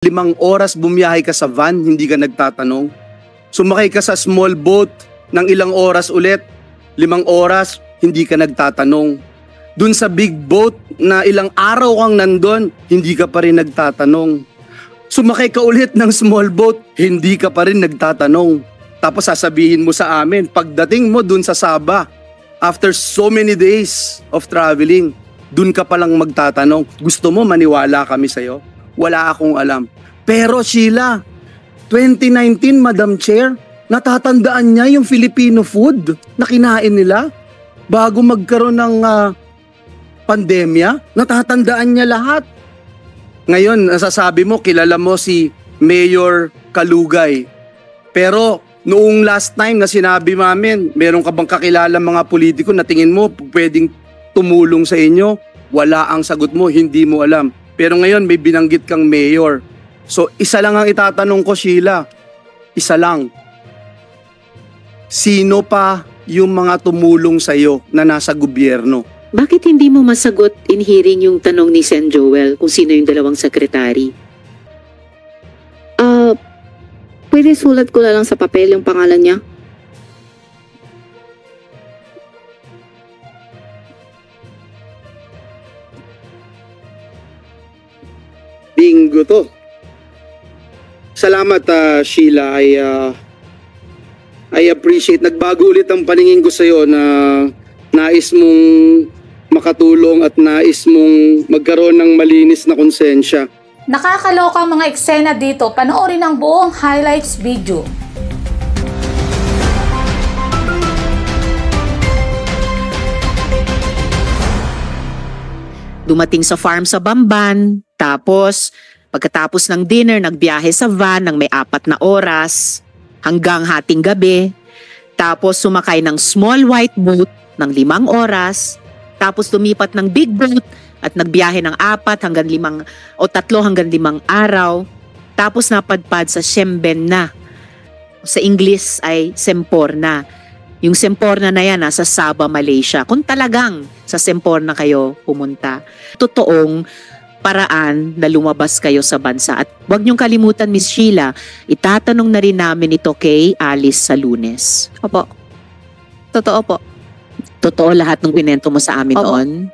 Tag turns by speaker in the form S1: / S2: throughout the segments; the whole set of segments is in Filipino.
S1: limang oras bumiyahe ka sa van, hindi ka nagtatanong. Sumakay ka sa small boat ng ilang oras ulit, limang oras, hindi ka nagtatanong. Dun sa big boat na ilang araw kang nandun, hindi ka pa rin nagtatanong. Sumakay ka ulit ng small boat, hindi ka pa rin nagtatanong. Tapos sasabihin mo sa amin, pagdating mo dun sa Saba, after so many days of traveling, dun ka palang magtatanong, gusto mo maniwala kami sa'yo? Wala akong alam. Pero Sheila, 2019 Madam Chair, natatandaan niya yung Filipino food na kinain nila bago magkaroon ng ah, pandemya. Natatandaan niya lahat. Ngayon, nasasabi mo, kilala mo si Mayor Kalugay. Pero noong last time na sinabi namin, meron ka bang kakilala mga politiko na tingin mo pwedeng tumulong sa inyo? Wala ang sagot mo, hindi mo alam. Pero ngayon may binanggit kang mayor. So isa lang ang itatanong ko Sheila. Isa lang. Sino pa yung mga tumulong sa iyo na nasa gobyerno?
S2: Bakit hindi mo masagot in hearing yung tanong ni Sen Joel kung sino yung dalawang sekretary?
S3: Ah, pwede sulat ko na lang sa papel yung pangalan niya.
S1: Bingo to. Salamat ah, Sheila. I, ah, I appreciate. Nagbago ulit ang paningin ko sa'yo na nais mong makatulong at nais mong magkaroon ng malinis na konsensya.
S4: Nakakaloka ang mga eksena dito. Panoorin ang buong highlights video.
S2: Dumating sa farm sa Bamban, tapos pagkatapos ng dinner, nagbiyahe sa van ng may apat na oras hanggang hating gabi. Tapos sumakay ng small white boat ng limang oras. Tapos lumipat ng big boat at nagbiyahe ng apat hanggang limang o tatlo hanggang limang araw. Tapos napadpad sa Shemben na. Sa English ay Semporna. Yung Semporna na yan nasa Sabah, Malaysia. Kung talagang sa Semporna kayo pumunta. Totoong paraan na lumabas kayo sa bansa. At huwag niyong kalimutan, Miss Sheila, itatanong na rin namin ito kay Alice sa lunes.
S3: Opo. Totoo po.
S2: Totoo lahat ng pinento mo sa amin
S3: Opo.
S2: noon?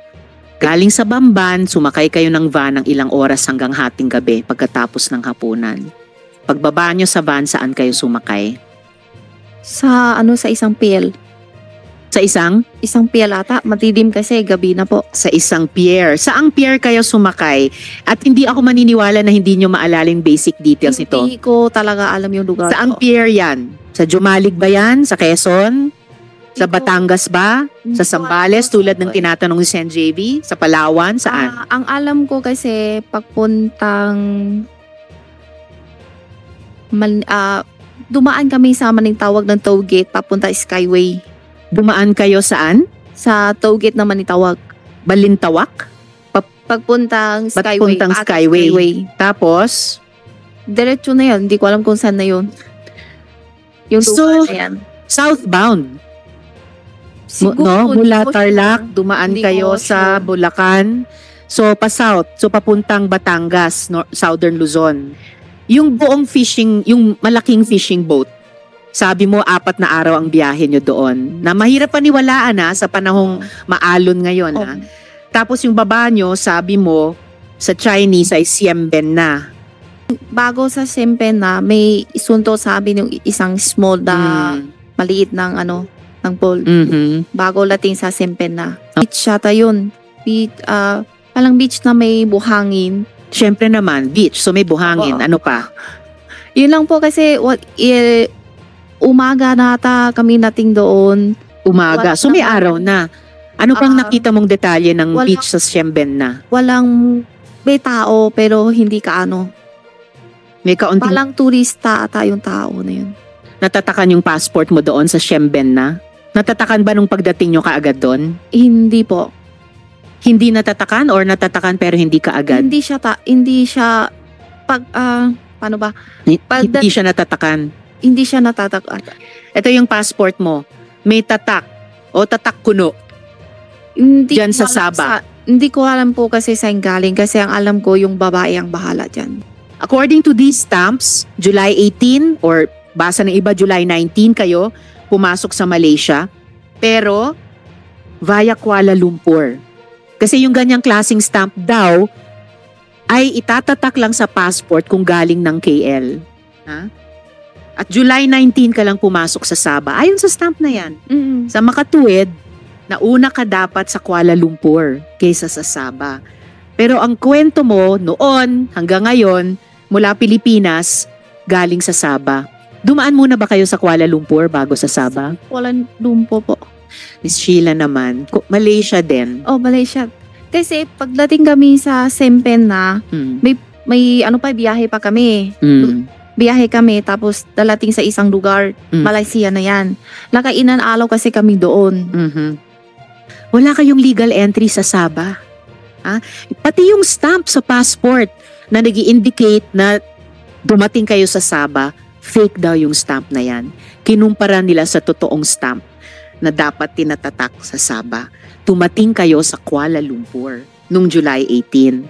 S2: Galing sa Bamban, sumakay kayo ng van ng ilang oras hanggang hating gabi pagkatapos ng hapunan. Pagbaba niyo sa van, saan kayo sumakay?
S3: Sa ano sa isang pier.
S2: Sa isang?
S3: Isang pier ata. Matidim kasi gabi na po.
S2: Sa isang pier. Saang pier kayo sumakay? At hindi ako maniniwala na hindi niyo maalala yung basic details nito.
S3: Hindi ko talaga alam yung lugar
S2: Saang
S3: po.
S2: pier yan? Sa Jumalig ba yan? Sa Quezon? Sa
S3: Hindi ko-
S2: Batangas ba?
S3: hindi
S2: Sa
S3: ko
S2: Sambales
S3: alam.
S2: tulad ng tinatanong ni Sen JV? Sa Palawan? Saan?
S3: Ah, ang alam ko kasi pagpuntang man, ah, dumaan kami sa maning tawag ng toll gate papunta Skyway.
S2: Dumaan kayo saan?
S3: Sa toll gate naman itawag.
S2: Balintawak?
S3: Pagpuntang Skyway.
S2: Pagpuntang
S3: paakyat
S2: Skyway. Tapos,
S3: Diretso na yun. Hindi ko alam kung saan na yun. Yung
S2: So,
S3: na yan.
S2: southbound.
S3: Siguro,
S2: no? Mula Tarlac,
S3: sure.
S2: dumaan
S3: Hindi
S2: kayo
S3: ko
S2: sa
S3: sure.
S2: Bulacan. So, pa-south. So, papuntang Batangas, nor- southern Luzon. Yung buong fishing, yung malaking fishing boat, sabi mo, apat na araw ang biyahe nyo doon. Na mahirap paniwalaan ha, sa panahong maalon ngayon ha.
S3: Oh.
S2: Tapos yung baba nyo, sabi mo, sa Chinese ay Siemben na.
S3: Bago sa Sempen na may isunto sa amin yung isang small na
S2: Mm.
S3: maliit ng ano ng pool.
S2: Mhm.
S3: Bago lating sa Sempen na. Beach yata yun. Beach, ah, palang beach na may buhangin.
S2: Siyempre naman, beach. So may buhangin.
S3: Oo.
S2: Ano pa?
S3: Yun lang po kasi what, eh, umaga nata kami nating doon.
S2: Umaga.
S3: Wala
S2: So may araw na. Ano pang
S3: Ah,
S2: nakita mong detalye ng
S3: wala.
S2: beach sa Siemben na?
S3: Walang may tao pero hindi ka ano.
S2: May kaunting
S3: Palang turista ata yung tao na yun.
S2: natatakan yung passport mo doon sa Siemben na? Natatakan ba nung pagdating nyo kaagad doon?
S3: Hindi po.
S2: Hindi natatakan or natatakan pero hindi kaagad?
S3: Hindi siya ta, hindi siya pag ah, paano ba? Pagdat-
S2: Hindi siya natatakan.
S3: Hindi siya natatak
S2: Ito yung passport mo. May tatak o tatak kuno.
S3: Hindi
S2: Diyan sa
S3: alam
S2: Sabah.
S3: hindi ko alam po kasi saan galing kasi ang alam ko yung babae ang bahala dyan.
S2: According to these stamps, July 18 or basa ng iba July 19 kayo pumasok sa Malaysia pero via Kuala Lumpur. Kasi yung ganyang klasing stamp daw ay itatatak lang sa passport kung galing ng KL. Ha? At July 19 ka lang pumasok sa Sabah. Ayon sa stamp na yan.
S3: Mm.
S2: Sa makatuwid, nauna ka dapat sa Kuala Lumpur kaysa sa Sabah. Pero ang kwento mo noon hanggang ngayon, mula Pilipinas, galing sa Sabah. Dumaan muna ba kayo sa Kuala Lumpur bago sa Sabah?
S3: Wala lumpo po.
S2: Miss Sheila naman, Malaysia din.
S3: Oh, Malaysia. Kasi pagdating kami sa Sempen na,
S2: Hmm.
S3: may ano pa, biyahe pa kami.
S2: Hmm.
S3: Biyahe kami, tapos dalating sa isang lugar.
S2: Mm.
S3: Malaysia na yan. Nakainan alaw kasi kami doon.
S2: Mhm. Wala kayong legal entry sa Sabah. Ha? Pati yung stamp sa passport na nag indicate na dumating kayo sa Sabah, fake daw yung stamp na yan. Kinumpara nila sa totoong stamp na dapat tinatatak sa Sabah. Tumating kayo sa Kuala Lumpur noong July 18.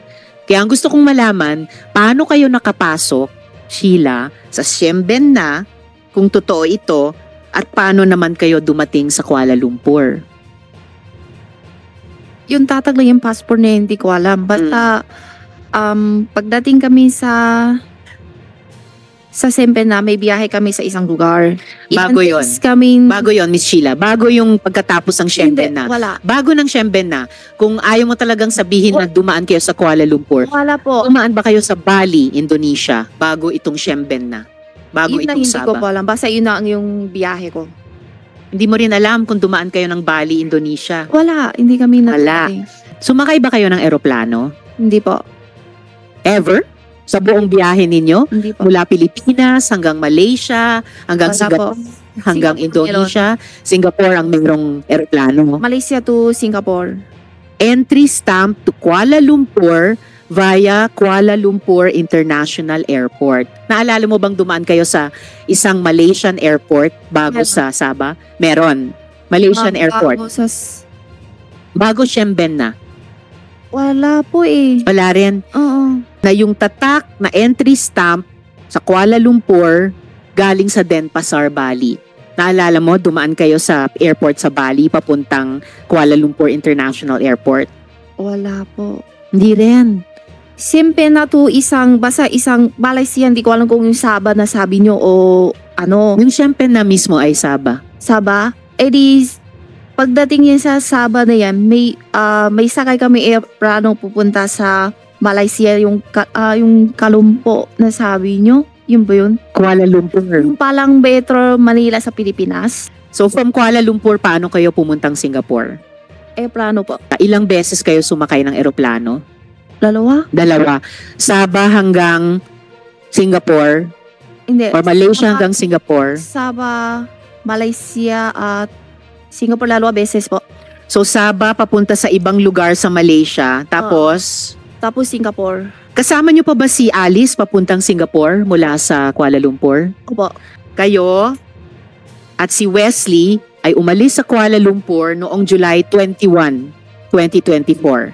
S2: Kaya ang gusto kong malaman, paano kayo nakapasok, Sheila, sa Siemben na, kung totoo ito, at paano naman kayo dumating sa Kuala Lumpur?
S3: Yung tatag lang yung passport na hindi ko alam. Basta, um, pagdating kami sa sa Sempen na, may biyahe kami sa isang lugar.
S2: Bago
S3: days Kaming,
S2: Bago yon Miss Sheila. Bago yung pagkatapos ng Siemben
S3: Hindi,
S2: na.
S3: Wala.
S2: Bago ng Siemben na, kung ayaw mo talagang sabihin na dumaan kayo sa Kuala Lumpur,
S3: Wala po.
S2: dumaan ba kayo sa Bali, Indonesia, bago itong Siemben na? Bago
S3: yun na
S2: itong
S3: hindi ko
S2: Sabah?
S3: po alam. Basta yun na ang yung biyahe ko.
S2: Hindi mo rin alam kung dumaan kayo ng Bali, Indonesia.
S3: Wala. Hindi kami na.
S2: Wala. Sumakay ba kayo ng eroplano?
S3: Hindi po.
S2: Ever? Sa buong biyahe ninyo?
S3: Hindi po.
S2: Mula Pilipinas hanggang Malaysia, hanggang
S3: Wala
S2: Singapore,
S3: po.
S2: hanggang
S3: Singapore
S2: Indonesia, Singapore ang mayroong eroplano.
S3: Malaysia to Singapore.
S2: entry stamp to Kuala Lumpur via Kuala Lumpur International Airport. Naalala mo bang dumaan kayo sa isang Malaysian airport bago
S3: Meron.
S2: sa Sabah? Meron. Malaysian
S3: Mga
S2: airport.
S3: bago sa
S2: Bago Siemben na.
S3: Wala po eh.
S2: Wala rin.
S3: Oo.
S2: Na yung tatak na entry stamp sa Kuala Lumpur galing sa Denpasar, Bali. Naalala mo, dumaan kayo sa airport sa Bali papuntang Kuala Lumpur International Airport.
S3: Wala po.
S2: Hindi rin.
S3: Simpe na to isang, basta isang Malaysia, hindi ko alam kung yung Sabah na sabi nyo o ano,
S2: Yung Siemben na mismo ay Sabah.
S3: Sabah. Eh di, pagdating yan sa Sabah na yan, may, ah, may sakay kami aeroplano pupunta sa Malaysia, yung, ah, yung Kalumpo na sabi nyo. Yun ba yun?
S2: Kuala Lumpur.
S3: Yung palang Metro Manila sa Pilipinas.
S2: So from Kuala Lumpur, paano kayo pumuntang Singapore?
S3: Aeroplano po.
S2: Ilang beses kayo sumakay ng eroplano?
S3: Dalawa?
S2: Dalawa. Sabah hanggang Singapore
S3: Hindi.
S2: or Malaysia
S3: Sabah-
S2: hanggang Singapore.
S3: Sabah, Malaysia at Singapore dalawa beses po.
S2: So Sabah papunta sa ibang lugar sa Malaysia. Tapos,
S3: Tapos Singapore.
S2: kasama niyo pa ba si Alice papuntang Singapore mula sa Kuala Lumpur?
S3: Opo.
S2: Kayo at si Wesley ay umalis sa Kuala Lumpur noong July 21, 2024.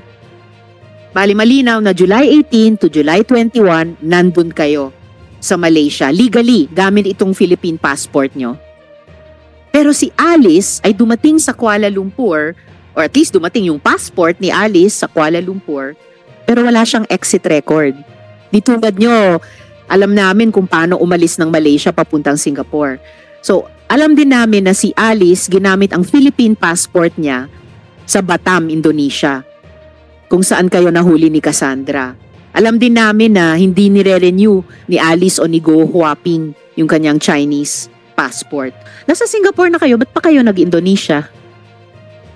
S2: Bali malinaw na July 18 to July 21, nandun kayo sa Malaysia legally gamit itong Philippine passport nyo. Pero si Alice ay dumating sa Kuala Lumpur or at least dumating yung passport ni Alice sa Kuala Lumpur pero wala siyang exit record. Di tulad nyo, alam namin kung paano umalis ng Malaysia papuntang Singapore. So, alam din namin na si Alice ginamit ang Philippine passport niya sa Batam, Indonesia, kung saan kayo nahuli ni Cassandra. Alam din namin na hindi nire-renew ni Alice o ni Go Huaping yung kanyang Chinese passport. Nasa Singapore na kayo, ba't pa kayo nag-Indonesia?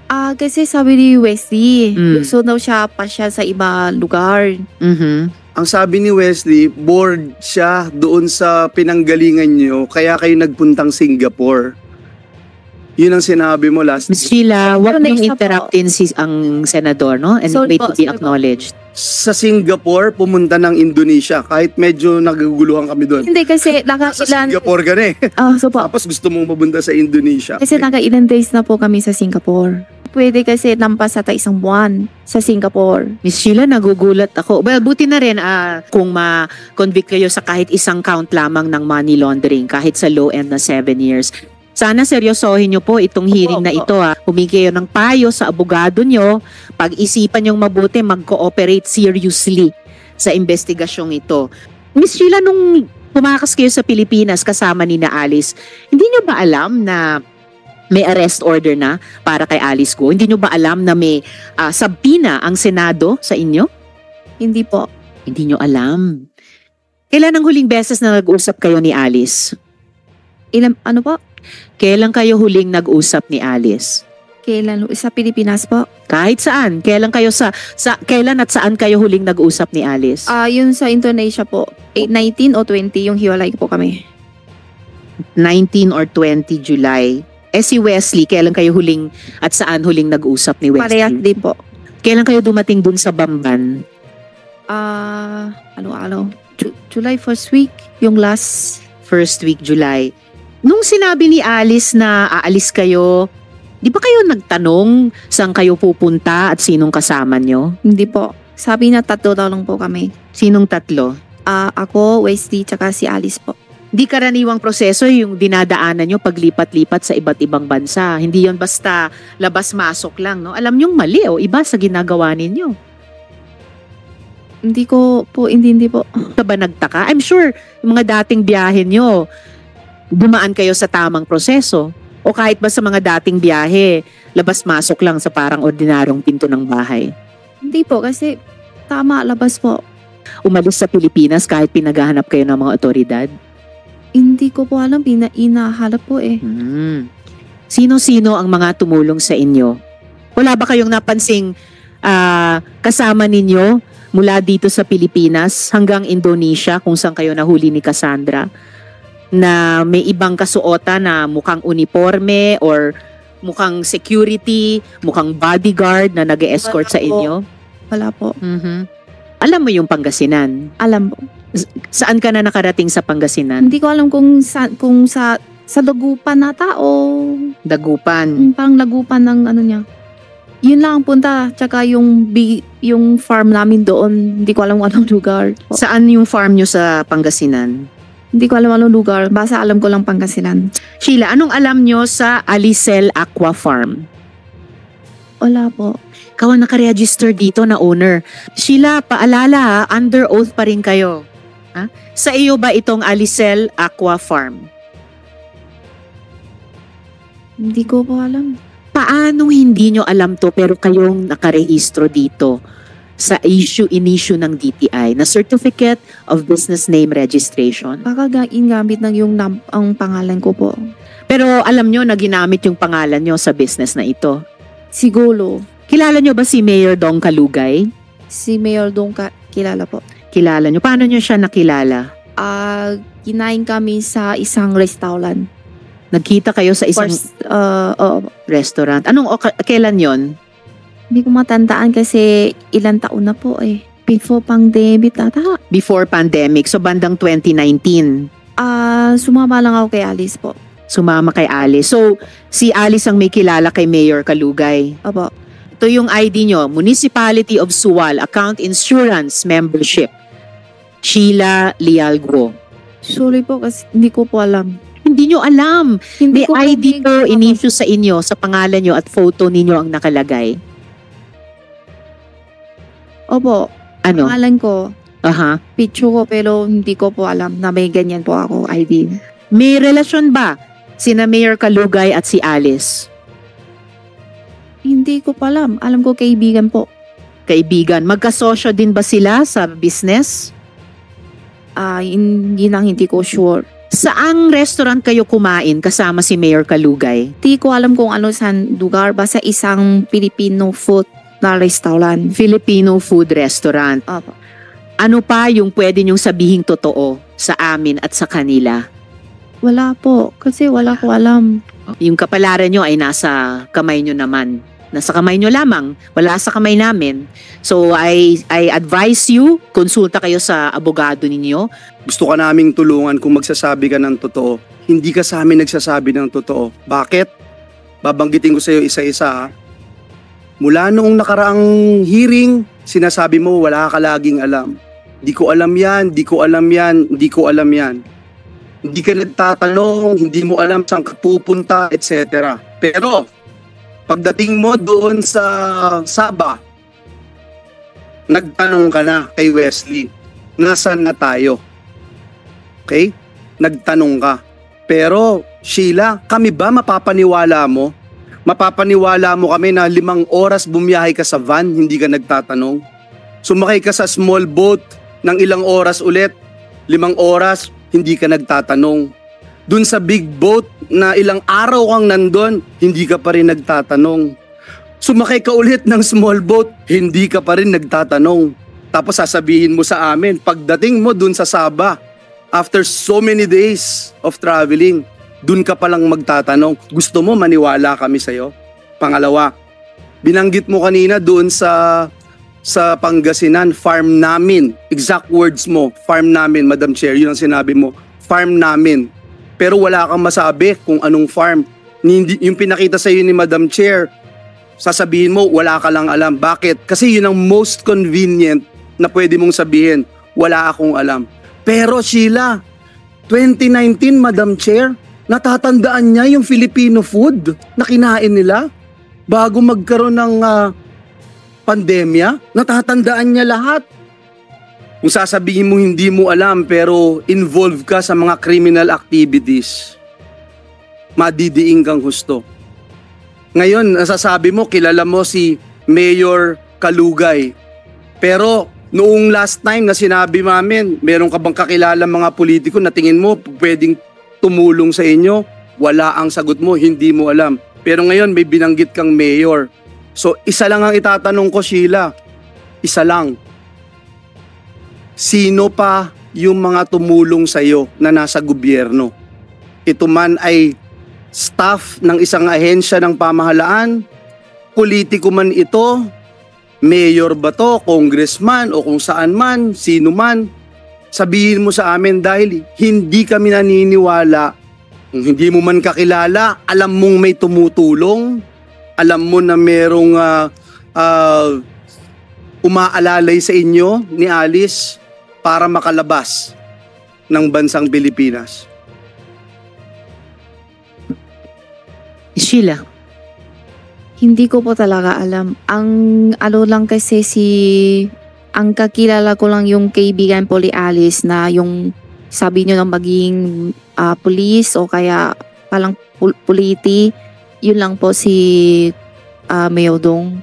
S3: Ah, kasi sabi ni Wesley,
S2: Mm.
S3: gusto daw siya pa siya sa iba lugar.
S2: Mhm.
S1: Ang sabi ni Wesley, bored siya doon sa pinanggalingan nyo, kaya kayo nagpuntang Singapore. Yun ang sinabi mo last
S2: Ms. Sheila, wag niyong
S3: next na po.
S2: interruptin si ang senador, no? And
S3: Sorry
S2: wait to
S3: po,
S2: be
S3: sorry po.
S2: acknowledged.
S1: Sa Singapore, pumunta ng Indonesia. Kahit medyo naguguluhan kami doon.
S3: Hindi kasi
S1: Sa
S3: nakailan,
S1: Singapore ka na eh.
S3: ah, so po,
S1: Tapos gusto mong mapunta sa Indonesia.
S3: kasi nakailan days na po kami sa Singapore. pwede kasi lampas sa isang buwan sa Singapore.
S2: Miss Sheila, nagugulat ako. Well, buti na rin ah, kung ma-convict kayo sa kahit isang count lamang ng money laundering, kahit sa low end na 7 years. Sana seryosohin nyo po itong hearing na ito. Ha. Humingi kayo ng payo sa abogado nyo. Pag-isipan yung mabuti, mag-cooperate seriously sa investigasyong ito. Miss Sheila, nung pumakas kayo sa Pilipinas kasama ni na Alice, hindi nyo ba alam na may arrest order na para kay Alice Go? Hindi nyo ba alam na may ah, sabina ang Senado sa inyo?
S3: Hindi po.
S2: Hindi nyo alam. Kailan ang huling beses na nag-usap kayo ni Alice?
S3: Ilan, ano po?
S2: Kailan kayo huling nag-usap ni Alice?
S3: Kailan? Sa Pilipinas po.
S2: Kahit saan? Kailan kayo sa, sa kailan at saan kayo huling nag-usap ni Alice?
S3: Ah, yun sa Indonesia po. Eh, 19 o 20 yung hiwalay po kami.
S2: 19 or 20 July. Eh si Wesley, kailan kayo huling at saan huling nag-usap ni Wesley?
S3: Parehas din po.
S2: Kailan kayo dumating dun sa Bamban?
S3: Ah, ano ano? Ju- July first week, yung last.
S2: First week July. Nung sinabi ni Alice na aalis kayo, di ba kayo nagtanong saan kayo pupunta at sinong kasama nyo?
S3: Hindi po. Sabi na tatlo daw lang po kami.
S2: Sinong tatlo?
S3: Ah, ako, Wesley, tsaka si Alice po.
S2: Di karaniwang proseso yung dinadaanan nyo paglipat-lipat sa iba't ibang bansa. Hindi yon basta labas-masok lang. No? Alam nyong mali o iba sa ginagawa ninyo.
S3: Hindi ko po, hindi, hindi po.
S2: Ka ba nagtaka? I'm sure yung mga dating biyahe nyo, dumaan kayo sa tamang proseso. O kahit ba sa mga dating biyahe, labas-masok lang sa parang ordinaryong pinto ng bahay.
S3: Hindi po, kasi tama, labas po.
S2: Umalis sa Pilipinas kahit pinaghahanap kayo ng mga otoridad.
S3: Hindi ko po alam, pina, inahalap po eh.
S2: Hmm. Sino-sino ang mga tumulong sa inyo? Wala ba kayong napansing ah, kasama ninyo mula dito sa Pilipinas hanggang Indonesia kung saan kayo nahuli ni Cassandra na may ibang kasuotan na mukhang uniforme or mukhang security, mukhang bodyguard na nag escort sa inyo?
S3: Wala po.
S2: Mhm. Alam mo yung Pangasinan?
S3: Alam po.
S2: Saan ka na nakarating sa Pangasinan?
S3: Hindi ko alam kung sa, kung sa, sa lagupan nata o
S2: Dagupan.
S3: yung parang lagupan ng ano niya. Yun lang ang punta. Tsaka yung, big, yung farm namin doon, hindi ko alam kung anong lugar.
S2: Saan yung farm nyo sa Pangasinan?
S3: Hindi ko alam anong lugar. Basta alam ko lang Pangasinan.
S2: Sheila, anong alam nyo sa Alicel Aqua Farm?
S3: Wala po.
S2: Ikaw ang nakaregister dito na owner. Sheila, paalala ha, under oath pa rin kayo. Ha? Sa iyo ba itong Alicel Aqua Farm?
S3: Hindi ko po alam.
S2: Paano hindi nyo alam to pero kayong nakarehistro dito sa issue in-issue ng DTI na Certificate of Business Name Registration?
S3: Baka ga- ingamit ng yung nam- ang pangalan ko po.
S2: Pero alam nyo na ginamit yung pangalan nyo sa business na ito.
S3: Siguro,
S2: Kilala nyo ba si Mayor Dong Kalugay?
S3: si Mayor Dong ka- kilala po.
S2: Kilala nyo. Paano nyo siya nakilala?
S3: Ah, kinain kami sa isang restaurant.
S2: Nagkita kayo sa isang
S3: First, uh, oo.
S2: restaurant. Anong kailan yon?
S3: Hindi ko matandaan kasi ilang taon na po eh. Before pandemic ata.
S2: Before pandemic. So bandang 2019.
S3: Ah, sumama lang ako kay Alice po.
S2: Sumama kay Alice. So si Alice ang may kilala kay Mayor Kalugay.
S3: Opo.
S2: Ito yung ID nyo. Municipality of Suwal. Account Insurance Membership. Sheila Lialgo.
S3: Sorry po kasi hindi ko po alam.
S2: Hindi nyo alam.
S3: Hindi
S2: May
S3: ko
S2: ID
S3: po
S2: in-issue sa inyo, sa pangalan nyo at photo ninyo ang nakalagay.
S3: Opo.
S2: Ano?
S3: Pangalan ko,
S2: Aha.
S3: picture ko pero hindi ko po alam na may ganyan po ako ID.
S2: May relasyon ba sina Mayor Kalugay at si Alice?
S3: Hindi ko pa alam. Alam ko kaibigan po.
S2: Kaibigan, magkasosyo din ba sila sa business?
S3: Ah, hindi lang hindi ko sure.
S2: Saang restaurant kayo kumain kasama si Mayor Kalugay?
S3: Hindi ko alam kung ano sa lugar. Basta isang Filipino food na restaurant.
S2: Filipino food restaurant.
S3: Opo.
S2: Ano pa yung pwede niyong sabihing totoo sa amin at sa kanila?
S3: Wala po. Kasi wala ko alam.
S2: Yung kapalaran nyo ay nasa kamay nyo naman. Nasa kamay nyo lamang. Wala sa kamay namin. So I, I advise you, konsulta kayo sa abogado ninyo.
S1: Gusto ka naming tulungan kung magsasabi ka ng totoo. Hindi ka sa amin nagsasabi ng totoo. Bakit? Babanggitin ko sa iyo isa-isa ha. Mula noong nakaraang hearing, sinasabi mo wala ka laging alam. Di ko alam yan, di ko alam yan, di ko alam yan. Hindi ka nagtatanong, hindi mo alam saan ka pupunta, etc. Pero, pagdating mo doon sa Saba, nagtanong ka na kay Wesley, nasan na tayo? Okay? Nagtanong ka. Pero, Sheila, kami ba mapapaniwala mo? Mapapaniwala mo kami na limang oras bumiyahe ka sa van, hindi ka nagtatanong? Sumakay ka sa small boat ng ilang oras ulit, limang oras, hindi ka nagtatanong. Dun sa big boat na ilang araw kang nandun, hindi ka pa rin nagtatanong. Sumakay ka ulit ng small boat, hindi ka pa rin nagtatanong. Tapos sasabihin mo sa amin, pagdating mo dun sa Saba, after so many days of traveling, dun ka palang magtatanong, gusto mo maniwala kami sa'yo? Pangalawa, binanggit mo kanina doon sa sa Pangasinan, farm namin. Exact words mo, farm namin, Madam Chair. Yun ang sinabi mo, farm namin. Pero wala kang masabi kung anong farm. Yung pinakita sa iyo ni Madam Chair, sasabihin mo, wala ka lang alam. Bakit? Kasi yun ang most convenient na pwede mong sabihin, wala akong alam. Pero Sheila, 2019, Madam Chair, natatandaan niya yung Filipino food na kinain nila bago magkaroon ng ah, pandemya. Natatandaan niya lahat. Kung sasabihin mo hindi mo alam pero involved ka sa mga criminal activities, madidiing kang husto. Ngayon, nasasabi mo, kilala mo si Mayor Kalugay. Pero noong last time na sinabi namin, meron ka bang kakilala mga politiko na tingin mo pwedeng tumulong sa inyo? Wala ang sagot mo, hindi mo alam. Pero ngayon may binanggit kang mayor. So isa lang ang itatanong ko Sheila. Isa lang. Sino pa yung mga tumulong sa iyo na nasa gobyerno? Ito man ay staff ng isang ahensya ng pamahalaan, politiko man ito, mayor ba to, congressman o kung saan man, sino man, sabihin mo sa amin dahil hindi kami naniniwala. Kung hindi mo man kakilala, alam mong may tumutulong, alam mo na merong ah, ah, umaalalay sa inyo ni Alice para makalabas ng bansang Pilipinas.
S2: Sheila,
S3: Hindi ko po talaga alam. Ang ano lang kasi si ang kakilala ko lang yung kaibigan po ni Alice na yung sabi niyo na maging ah, police o kaya palang pul- puliti. Yun lang po si uh, Mayodong.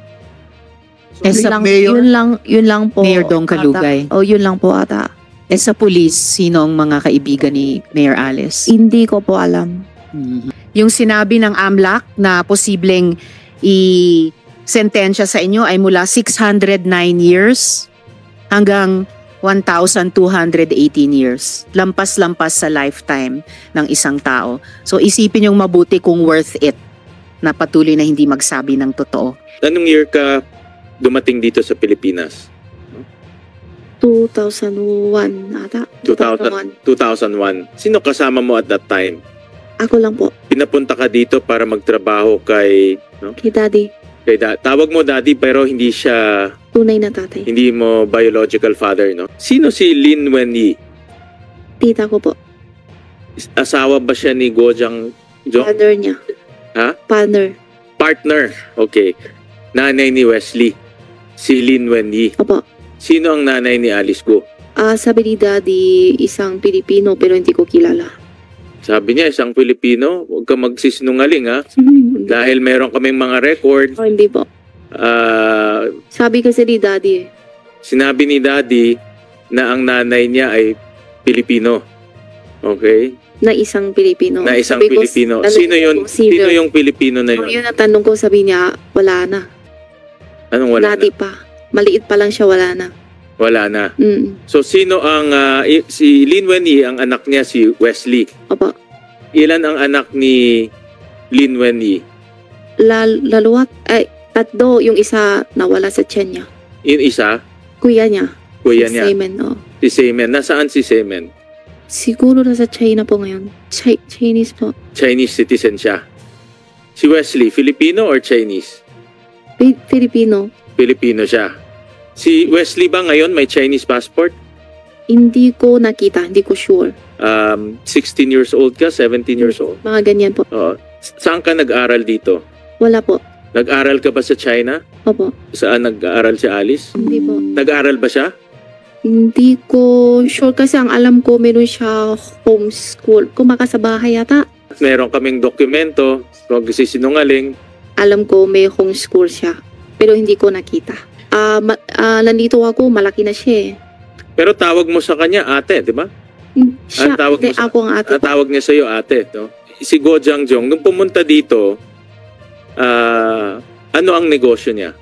S1: So,
S2: Eh,
S3: Yun
S2: sa
S3: lang,
S1: mayor,
S3: yun lang, yun lang po.
S2: Mayor Dong Kalugay.
S3: Ata. O yun lang po ata.
S2: eh sa police, sino ang mga kaibigan ni Mayor Alice?
S3: Hindi ko po alam.
S2: Mhm. Yung sinabi ng AMLAC na posibleng i-sentensya sa inyo ay mula 609 years hanggang 1,218 years. Lampas-lampas sa lifetime ng isang tao. So isipin yung mabuti kung worth it na patuloy na hindi magsabi ng totoo.
S5: Anong year ka dumating dito sa Pilipinas?
S3: 2001 ata.
S5: 2000. 2001. Sino kasama mo at that time?
S3: Ako lang po.
S5: Pinapunta ka dito para magtrabaho kay no?
S3: Kay daddy.
S5: Kay da- tawag mo daddy pero hindi siya
S3: Tunay na tatay.
S5: hindi mo biological father, no? Sino si Lin Wenyi?
S3: Tita ko po.
S5: Asawa ba siya ni Gojang Jo?
S3: Father niya.
S5: Ha?
S3: Father.
S5: Partner. Okay. Nanay ni Wesley. Si Lin Wenyi.
S3: Opo.
S5: Sino ang nanay ni Alice Go?
S3: Ah, sabi ni daddy, isang Pilipino pero hindi ko kilala.
S5: Sabi niya, isang Pilipino, huwag ka magsisinungaling ha. Dahil meron kaming mga record,
S3: Oh, hindi po.
S5: ah,
S3: Sabi kasi ni daddy eh.
S5: sinabi ni Daddy na ang nanay niya ay Pilipino. Okay?
S3: Na isang Pilipino.
S5: Na isang
S3: Sabi ko,
S5: Pilipino.
S3: tanong
S5: Sino
S3: ko
S5: yun?
S3: kung Sino,
S5: Sino yung Pilipino na
S3: Kung
S5: yun?
S3: yun ang tanong ko, sabi niya, wala na.
S5: Anong wala
S3: Dati
S5: na?
S3: pa. Maliit pa lang siya, wala na.
S5: Wala na.
S3: Mm.
S5: So sino ang ah, i- si Lin Wenyi, ang anak niya si Wesley.
S3: Opo.
S5: Ilan ang anak ni Lin Wenyi?
S3: Lal laluwat. Ay, tatlo. Yung isa nawala sa tiyan niya.
S5: Yung isa,
S3: Kuya niya.
S5: kuya
S3: si
S5: niya,
S3: Simon, oh.
S5: si Semen. Nasaan si Semen?
S3: Siguro nasa China po ngayon. Chi- Chinese po.
S5: Chinese citizen siya. Si Wesley, Filipino or Chinese?
S3: Pi- Filipino.
S5: Pilipino siya. Si Wesley ba ngayon may Chinese passport?
S3: Hindi ko nakita, hindi ko sure.
S5: Um, 16 years old ka, 17 years old.
S3: Mga ganyan po.
S5: Oo. Saan ka nag-aral dito?
S3: Wala po.
S5: Nag-aral ka ba sa China?
S3: Opo.
S5: Saan nag-aral si Alice?
S3: Hindi po.
S5: Nag-aral ba siya?
S3: Hindi ko sure kasi ang alam ko meron siya homeschool. Kumaka sa bahay yata.
S5: Meron kaming dokumento, huwag sinungaling.
S3: Alam ko may homeschool siya. Pero hindi ko nakita. Ah, ma- ah, nandito ako, malaki na siya eh.
S5: Pero tawag mo sa kanya ate, di ba?
S3: Siya,
S5: Ang tawag mo
S3: hindi,
S5: sa-
S3: ako ang ate
S5: Ang
S3: ko.
S5: tawag niya sa'yo ate. No? Si Go Jiangjong, nung pumunta dito, ah, ano ang negosyo niya?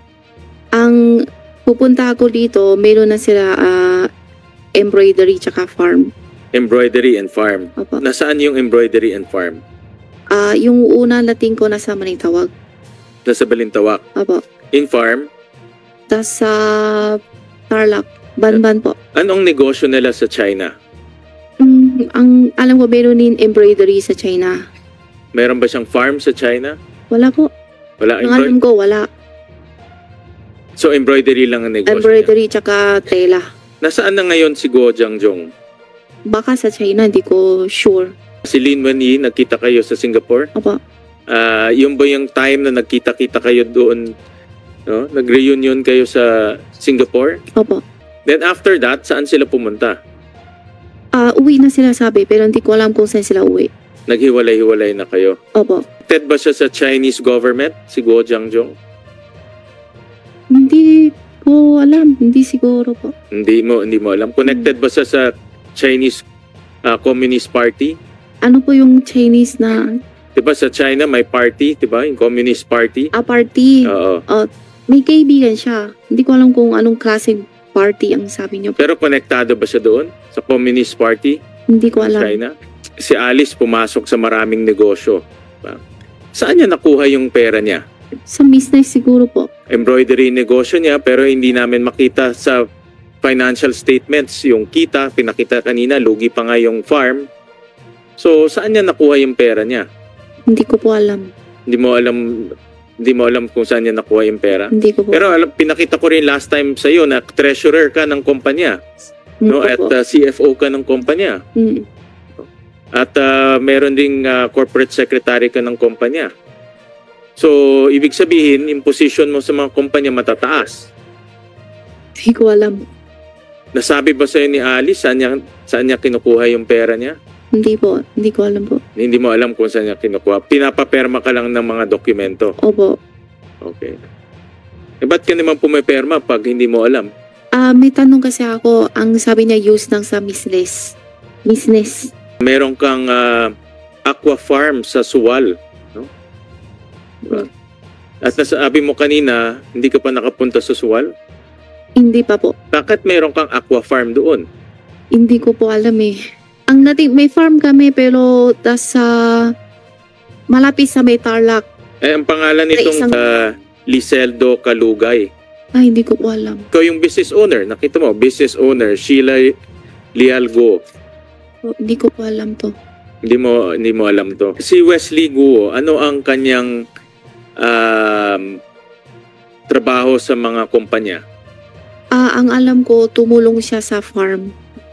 S3: Ang pupunta ako dito, meron na sila ah, embroidery tsaka farm.
S5: Embroidery and farm.
S3: Opo.
S5: Nasaan yung embroidery and farm?
S3: Ah, yung una lating ko nasa Manitawag.
S5: Nasa Balintawak.
S3: Opo.
S5: In farm,
S3: Tas sa Tarlac, Banban po.
S5: anong negosyo nila sa China?
S3: Mm, ang alam ko meron din embroidery sa China.
S5: Meron ba siyang farm sa China?
S3: Wala po.
S5: Wala.
S3: Ang alam ko, wala.
S5: so embroidery lang ang negosyo niya.
S3: Embroidery tsaka tela.
S5: Nasaan na ngayon si Go Jiangjong?
S3: Baka sa China, hindi ko sure.
S5: Si Lin Wenyi, nagkita kayo sa Singapore?
S3: Opo.
S5: Ah, yun ba yung time na nagkita-kita kayo doon? No? Nag-reunion kayo sa Singapore?
S3: Opo.
S5: Then after that, saan sila pumunta?
S3: Ah, uwi na sila sabi, pero hindi ko alam kung saan sila uwi.
S5: Naghiwalay-hiwalay na kayo.
S3: Opo.
S5: Ted ba siya sa Chinese government, si Guo Jiangjong?
S3: Hindi ko alam. Hindi siguro po.
S5: Hindi mo, hindi mo alam. Connected ba siya sa Chinese ah, Communist Party?
S3: Ano po yung Chinese na
S5: 'Di ba sa China may party, 'di ba? Yung Communist Party.
S3: ah, party?
S5: Oo.
S3: May kaibigan siya. Hindi ko alam kung anong klaseng party ang sabi niyo.
S5: Pero konektado ba siya doon sa Communist Party
S3: Hindi ko alam.
S5: China? Si Alice pumasok sa maraming negosyo. Saan niya nakuha yung pera niya?
S3: Sa business siguro po.
S5: embroidery negosyo niya pero hindi namin makita sa financial statements yung kita, pinakita kanina, lugi pa nga yung farm. So, saan niya nakuha yung pera niya?
S3: Hindi ko po alam.
S5: Hindi mo alam hindi mo alam kung saan niya nakuha yung pera.
S3: Hindi ko po.
S5: Pero alam, pinakita ko rin last time sa iyo na treasurer ka ng kumpanya,
S3: Hindi
S5: no? At
S3: po.
S5: uh, CFO ka ng kumpanya.
S3: Mm.
S5: At uh, meron ding uh, corporate secretary ka ng kumpanya. So, ibig sabihin, yung position mo sa mga kumpanya matataas.
S3: Hindi ko alam.
S5: Nasabi ba sa'yo ni Ali saan niya, saan niya kinukuha yung pera niya?
S3: Hindi po. Hindi ko alam po.
S5: Hindi mo alam kung saan niya kinukuha. Pinapaperma ka lang ng mga dokumento.
S3: Opo.
S5: Okay. Eh, ba't ka naman pumiperma pag hindi mo alam?
S3: Ah, may tanong kasi ako. Ang sabi niya use ng sa business. Business.
S5: Meron kang ah, aqua farm sa Suwal. No? Diba? At nasabi mo kanina, hindi ka pa nakapunta sa Suwal?
S3: Hindi pa po.
S5: Bakit meron kang aqua farm doon?
S3: Hindi ko po alam eh. Ang nating, may farm kami pero sa malapit sa may Tarlac.
S5: Eh, ang pangalan nitong
S3: isang-
S5: ah, Liseldo Kalugay.
S3: Ay, hindi ko po alam.
S5: Ikaw yung business owner. Nakita mo, business owner, Sheila Lialgo.
S3: Oh, Hindi ko po alam to.
S5: Hindi mo hindi mo alam to. Si Wesley Guo, ano ang kanyang um, trabaho sa mga kumpanya?
S3: Ah, ang alam ko, tumulong siya sa farm.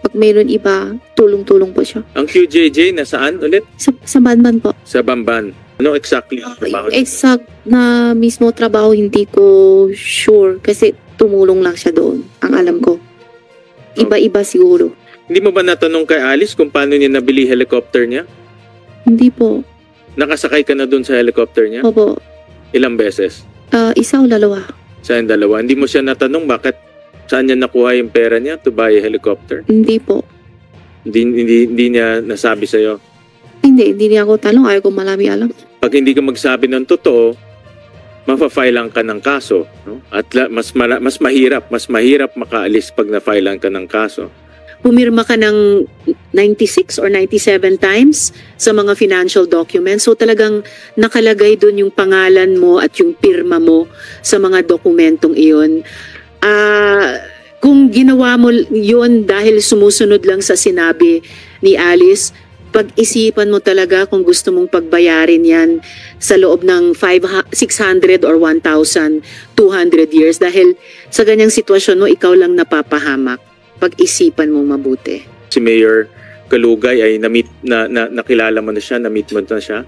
S3: Pag mayroon iba, tulong-tulong po siya.
S5: Ang QJJ nasaan ulit?
S3: Sa, sa Banban po.
S5: Sa Bamban. Ano exactly ang trabaho? niya?
S3: Exact na mismo trabaho, hindi ko sure. Kasi tumulong lang siya doon. Ang alam ko. Iba-iba siguro.
S5: Hindi mo ba natanong kay Alice kung paano niya nabili helicopter niya?
S3: Hindi po.
S5: Nakasakay ka na doon sa helicopter niya?
S3: Opo.
S5: Ilang beses?
S3: Ah, isa o dalawa?
S5: Sa dalawa. Hindi mo siya natanong bakit saan niya nakuha yung pera niya to buy a helicopter?
S3: Hindi po.
S5: Hindi, hindi, hindi niya nasabi sa'yo.
S3: Hindi, hindi niya ako tanong. Ayaw ko malami alam.
S5: Pag hindi ka magsabi ng totoo, mapafailan ka ng kaso. No? At la- mas, mala- mas mahirap, mas mahirap makaalis pag na-filean ka ng kaso.
S2: Pumirma ka ng 96 or 97 times sa mga financial documents. So talagang nakalagay doon yung pangalan mo at yung pirma mo sa mga dokumentong iyon. Ah, kung ginawa mo yun dahil sumusunod lang sa sinabi ni Alice, pag-isipan mo talaga kung gusto mong pagbayarin yan sa loob ng 5, 600 or 1,200 years dahil sa ganyang sitwasyon mo, ikaw lang napapahamak. Pag-isipan mo mabuti.
S5: Si Mayor Kalugay ay na-meet, na, na, nakilala mo na siya, na-meet mo na siya.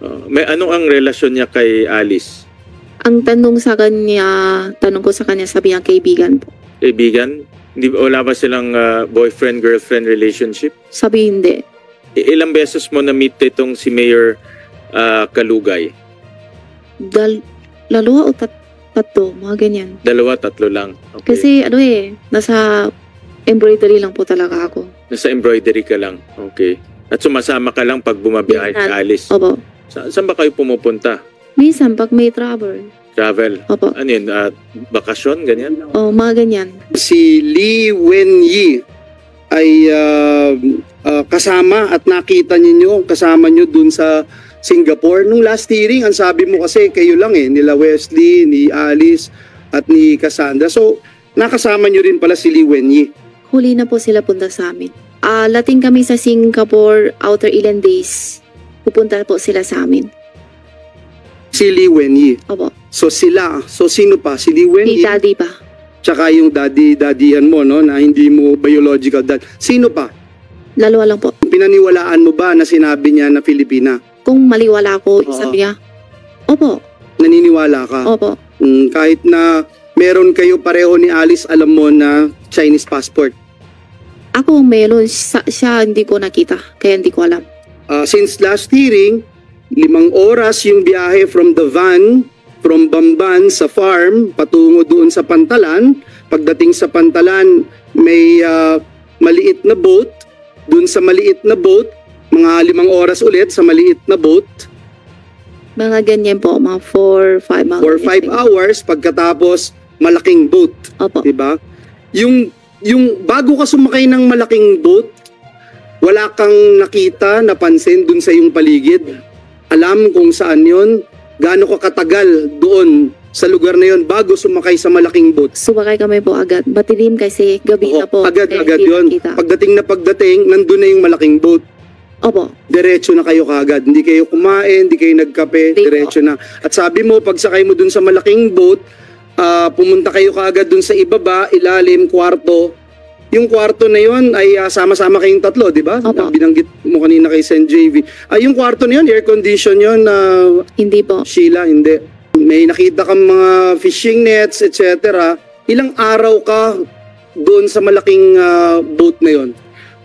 S5: Uh, may ano ang relasyon niya kay Alice?
S3: Ang tanong sa kanya, tanong ko sa kanya, sabi niya kaibigan po.
S5: Kaibigan? Hindi, wala ba silang uh, boyfriend-girlfriend relationship?
S3: Sabi hindi.
S5: I- ilang beses mo na-meet itong si Mayor uh, Kalugay?
S3: Dal, lalo o tat, tatlo, mga ganyan.
S5: Dalawa, tatlo lang. Okay.
S3: Kasi ano eh, nasa embroidery lang po talaga ako.
S5: Nasa embroidery ka lang. Okay. At sumasama ka lang pag bumabiyahe si
S3: Minsan.
S5: Alice.
S3: Opo.
S5: Sa, saan ba kayo pumupunta?
S3: Minsan, pag may travel.
S5: Travel?
S3: Opo.
S5: Ano yun? ah, bakasyon? Ganyan?
S3: O, mga ganyan.
S1: Si Lee Wenyi ay ah, ah, kasama at nakita ninyo, kasama nyo dun sa Singapore. Nung last hearing, ang sabi mo kasi kayo lang eh, nila Wesley, ni Alice, at ni Cassandra. So, nakasama nyo rin pala si Lee Wenyi.
S3: Huli na po sila punta sa amin. Ah, lating kami sa Singapore outer ilan days. Pupunta po sila sa amin.
S1: Si Lee Wenyi.
S3: Opo.
S1: So sila, so sino pa? Si Lee
S3: Si
S1: Wenyi,
S3: daddy pa.
S1: tsaka yung daddy, daddyhan mo, no, na hindi mo biological dad. Sino pa?
S3: Lalo lang po.
S1: Pinaniwalaan mo ba na sinabi niya na Filipina?
S3: Kung maliwala ko,
S1: Oo.
S3: sabi niya, Opo,
S1: Naniniwala ka?
S3: opo.
S1: Mm, kahit na meron kayo pareho ni Alice, alam mo na Chinese passport.
S3: Ako meron, siya, siya hindi ko nakita, kaya hindi ko alam.
S1: Uh, since last hearing, limang oras yung biyahe from the van, from Bamban sa farm, patungo doon sa Pantalan. Pagdating sa Pantalan, may uh, maliit na boat. Doon sa maliit na boat, mga limang oras ulit sa maliit na boat.
S3: Mga ganyan po, mga 4, 5 mga
S1: For
S3: ganyan.
S1: five hours, pagkatapos malaking boat.
S3: Opo.
S1: 'di ba? Yung yung bago ka sumakay ng malaking boat, wala kang nakita, napansin dun sa iyong paligid. Alam kung saan 'yon, gaano ka katagal doon sa lugar na 'yon bago sumakay sa malaking boat.
S3: Sumakay kami po agad. Batilim kasi gabi na po.
S1: agad
S3: kaya
S1: agad
S3: hindi
S1: 'yon.
S3: nakita.
S1: Pagdating na pagdating, nandun na yung malaking boat.
S3: Opo.
S1: Diretso na kayo kaagad. Hindi kayo kumain, hindi kayo nagkape,
S3: Hindi
S1: diretso na. At sabi mo, pag sakay mo dun sa malaking boat, ah, pumunta kayo kaagad dun sa ibaba, ilalim, kwarto. Yung kwarto na yon ay ah, sama-sama kayong tatlo, di ba?
S3: Opo.
S1: Binanggit mo kanina kay Sen JV. Ay, yung kwarto na yon, air condition yon na
S3: Hindi po.
S1: Sheila, hindi. May nakita kang mga fishing nets, etc. Ilang araw ka doon sa malaking ah, boat na yon?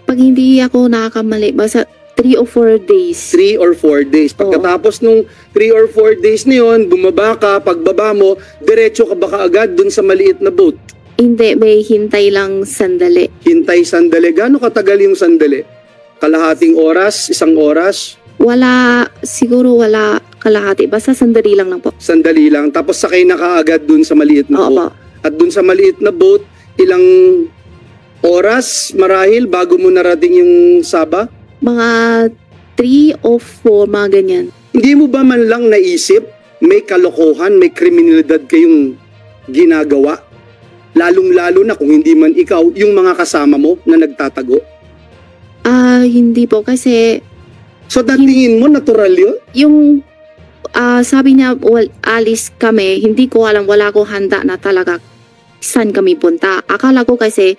S3: Pag hindi ako nakakamali, basta 3 or 4 days.
S1: three or four days. Pagkatapos nung three or four days na yun, bumaba ka, pagbaba mo, diretso ka ba kaagad dun sa maliit na boat?
S3: Hindi, may hintay lang sandali.
S1: Hintay sandali. Gaano katagal yung sandali? Kalahating oras? Isang oras?
S3: Wala, siguro wala kalahati. Basta sandali lang lang po.
S1: Sandali lang. Tapos sakay na kaagad dun sa maliit na
S3: Oo po.
S1: boat. At dun sa maliit na boat, ilang oras marahil bago mo narating yung Saba?
S3: Mga 3 o 4, mga ganyan.
S1: Hindi mo ba man lang naisip may kalokohan, may kriminalidad kayong ginagawa? Lalong-lalo na kung hindi man ikaw, yung mga kasama mo na nagtatago.
S3: Ah, hindi po kasi
S1: So datingin mo, natural yun?
S3: yung ah, sabi niya, well, alis kami, hindi ko alam, wala ko handa na talaga saan kami punta. Akala ko kasi,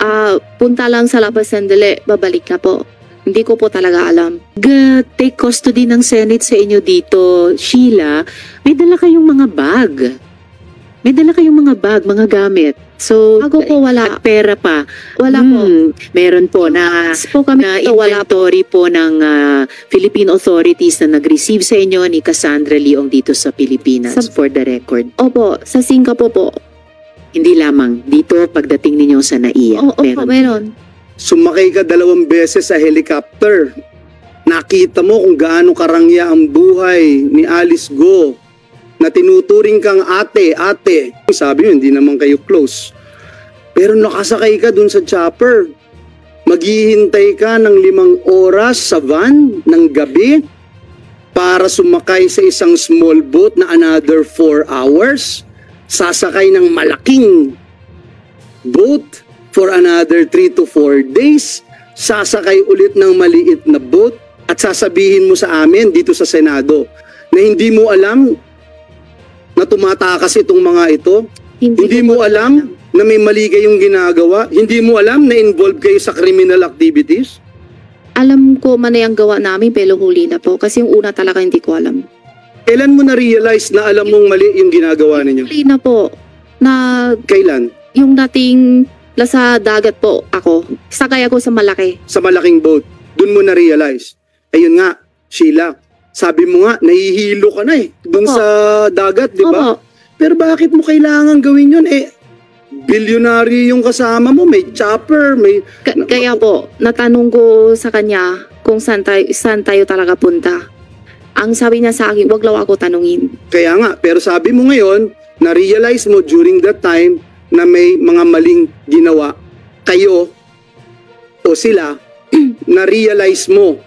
S3: ah, punta lang sa labas sandali, babalik ka po. Hindi ko po talaga alam.
S2: Ga-take custody ng Senate sa inyo dito, Sheila, may dala kayong mga bag. May dala kayong mga bag, mga gamit. So,
S3: Ako po wala.
S2: at pera pa.
S3: Wala po.
S2: Hmm, meron po na
S3: po kami
S2: na
S3: po.
S2: inventory po ng ah, Philippine authorities na nag-receive sa inyo ni Cassandra Leong dito sa Pilipinas
S3: Sa-
S2: for the record.
S3: Opo, sa Singapore po.
S2: Hindi lamang dito pagdating ninyo sa NAIA.
S3: Oo, opo,
S2: meron.
S3: meron.
S1: Sumakay ka dalawang beses sa helicopter. Nakita mo kung gaano karangya ang buhay ni Alice Go na tinuturing kang ate, ate. Sabi mo, hindi naman kayo close. Pero nakasakay ka dun sa chopper. Maghihintay ka ng limang oras sa van ng gabi para sumakay sa isang small boat na another four hours. Sasakay ng malaking boat for another 3 to 4 days. sasakay ulit ng maliit na boat at sasabihin mo sa amin dito sa Senado na hindi mo alam na tumatakas itong mga ito? Hindi mo alam na may mali kayong ginagawa? Hindi mo alam na involved kayo sa criminal activities?
S3: Alam ko man ang gawa namin pero huli na po. Kasi yung una talaga hindi ko alam.
S1: Kailan mo na-realize na alam mong mali yung ginagawa ninyo?
S3: Huli na po. Na
S1: Kailan?
S3: yung dating nasa dagat po ako. Sakay ako sa malaki.
S1: Sa malaking boat. Doon mo na-realize. Ayun nga, Sheila. Sabi mo nga, nahihilo ka na eh. Doon sa dagat, di ba?
S3: Opo.
S1: Pero bakit mo kailangan gawin yun? Eh, bilyonary yung kasama mo. May chopper, may...
S3: Ka- kaya po, natanong ko sa kanya kung saan tayo, saan tayo talaga punta. Ang sabi niya sa akin, wag law ako tanungin.
S1: Kaya nga, pero sabi mo ngayon, na-realize mo during that time na may mga maling ginawa. Kayo o sila, na-realize mo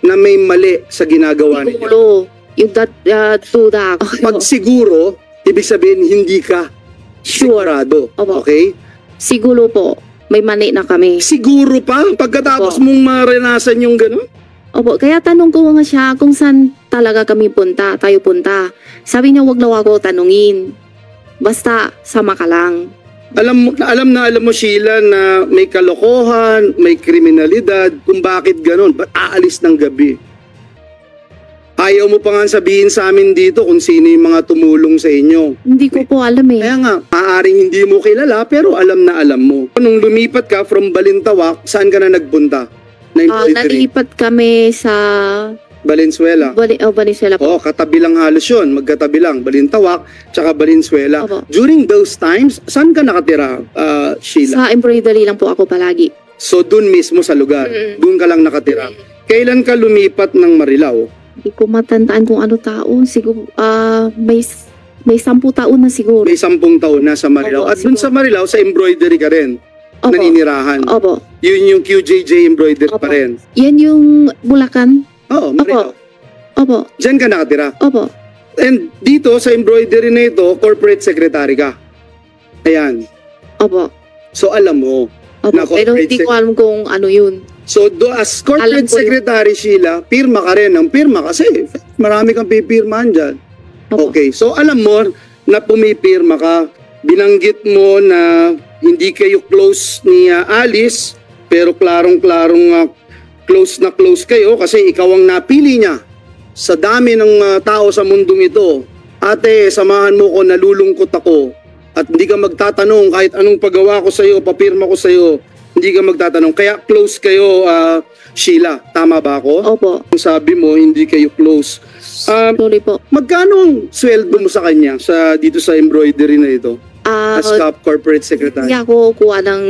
S1: na may mali sa ginagawa ninyo.
S3: Siguro, yung that, uh, duda ako.
S1: Pag siguro, ibig sabihin hindi ka
S3: Sure.
S1: sigurado.
S3: Opo.
S1: Okay?
S3: Siguro po, may mani na kami.
S1: Siguro pa, pagkatapos
S3: Opo.
S1: mong maranasan yung gano'n?
S3: Opo, kaya tanong ko nga siya kung saan talaga kami punta, tayo punta. Sabi niya, wag law ako tanungin. Basta, sama ka lang.
S1: Alam mo, alam na alam mo Sheila na may kalokohan, may kriminalidad, kung bakit ganon, ba't aalis ng gabi? Ayaw mo pa nga sabihin sa amin dito kung sino yung mga tumulong sa inyo.
S3: Hindi ko po alam eh.
S1: Kaya nga, maaaring hindi mo kilala pero alam na alam mo. Nung lumipat ka from Balintawak, saan ka na nagpunta? Na
S3: Ah,
S1: embroidery?
S3: nalipat kami sa
S1: Valenzuela.
S3: Bali, oh, Valenzuela po.
S1: Oo, katabi lang halos yun. Magkatabi lang. Balintawak, tsaka Valenzuela.
S3: Opo.
S1: During those times, saan ka nakatira, ah, Sheila?
S3: Sa embroidery lang po ako palagi.
S1: So, dun mismo sa lugar.
S3: Mm.
S1: Doon ka lang nakatira. Kailan ka lumipat ng Marilao?
S3: Hindi ko matandaan kung ano tao. Siguro, ah, may, may sampu taon na siguro.
S1: May sampung taon na sa Marilao.
S3: Opo,
S1: At dun
S3: siguro.
S1: sa Marilao, sa embroidery ka rin.
S3: Opo.
S1: Naninirahan.
S3: Opo.
S1: Yun yung QJJ embroidery
S3: Opo.
S1: pa rin.
S3: Yan yung Bulacan.
S1: Oo, Marilao.
S3: Opo.
S1: Diyan ka nakatira.
S3: Opo.
S1: And dito sa embroidery na ito, corporate secretary ka. Ayan.
S3: Opo.
S1: So alam mo.
S3: Opo.
S1: Na
S3: Pero
S1: corporate
S3: hindi
S1: sec-
S3: ko alam kung ano yun.
S1: So do, as
S3: Alam
S1: corporate
S3: ko yun.
S1: secretary Sheila, pirma ka rin ng pirma kasi marami kang pipirmahan dyan.
S3: Opo.
S1: Okay, so alam mo na pumipirma ka, binanggit mo na hindi kayo close ni ah, Alice, pero klarong-klarong ah, close na close kayo kasi ikaw ang napili niya sa dami ng ah, tao sa mundong ito. Ate, samahan mo ko, nalulungkot ako. At hindi ka magtatanong kahit anong paggawa ko sa iyo, papirma ko sa iyo, hindi ka magtatanong. Kaya close kayo, ah, Sheila. Tama ba ako?
S3: Opo.
S1: Kung sabi mo, hindi kayo close. Um,
S3: Sorry po.
S1: Magkano ang sweldo mo sa kanya sa dito sa embroidery na ito?
S3: Ah,
S1: As top corporate secretary.
S3: hindi ako kuha ng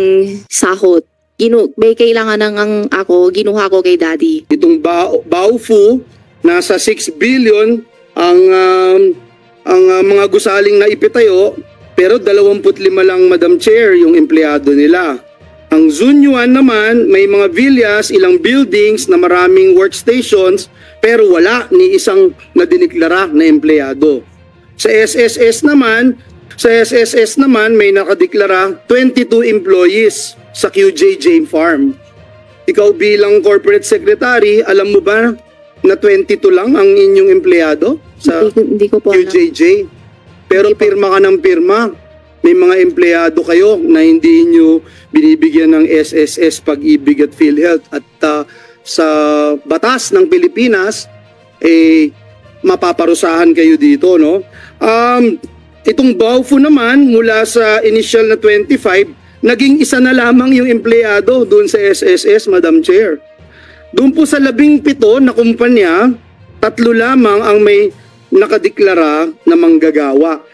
S3: sahod. Ginu may kailangan ng ang ako, ginuha ko kay daddy.
S1: Itong Bao, Baofu, nasa 6 billion ang um, ang uh, mga gusaling na ipitayo, pero 25 lang Madam Chair yung empleyado nila. Ang Zunyuan naman, may mga villas, ilang buildings na maraming workstations, pero wala ni isang nadiniklara na empleyado. Sa SSS naman, sa SSS naman may nakadeklara 22 employees sa QJJ Farm. Ikaw bilang corporate secretary, alam mo ba na 22 lang ang inyong empleyado sa
S3: hindi, hindi ko po alam.
S1: QJJ? Pero
S3: Hindi po.
S1: pirma ka ng pirma. May mga empleyado kayo na hindi nyo binibigyan ng SSS pag-ibig at PhilHealth at ah, sa batas ng Pilipinas eh mapaparusahan kayo dito no. Um itong Baofu naman mula sa initial na 25 naging isa na lamang yung empleyado doon sa SSS Madam Chair. Doon po sa labing pito na kumpanya, tatlo lamang ang may nakadeklara na manggagawa.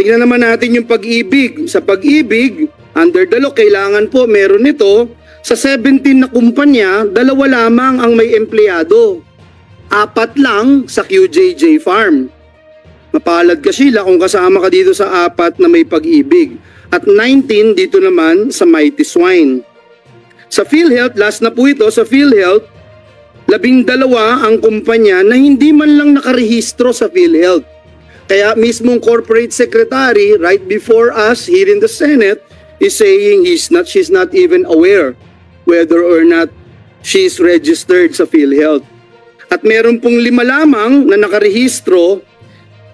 S1: Tingnan naman natin yung pag-ibig. Sa pag-ibig, under the law, kailangan po meron nito. Sa 17 na kumpanya, dalawa lamang ang may empleyado. Apat lang sa QJJ Farm. Mapalad ka Sheila kung kasama ka dito sa apat na may pag-ibig. At 19 dito naman sa Mighty Swine. Sa PhilHealth, last na po ito, sa PhilHealth, labing dalawa ang kumpanya na hindi man lang nakarehistro sa PhilHealth. Kaya mismong corporate secretary right before us here in the Senate is saying he's not she's not even aware whether or not she is registered sa PhilHealth. At meron pong lima lamang na nakarehistro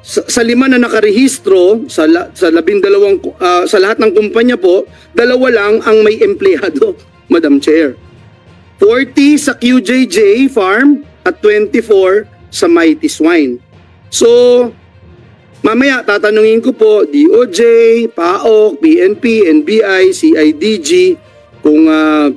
S1: sa, sa lima na nakarehistro sa la, sa labindalawang ah, sa lahat ng kumpanya po, dalawa lang ang may empleyado, Madam Chair. 40 sa QJJ Farm at 24 sa Mighty Swine. So, mamaya tatanungin ko po DOJ, PAOK, PNP, NBI, CIDG kung ah,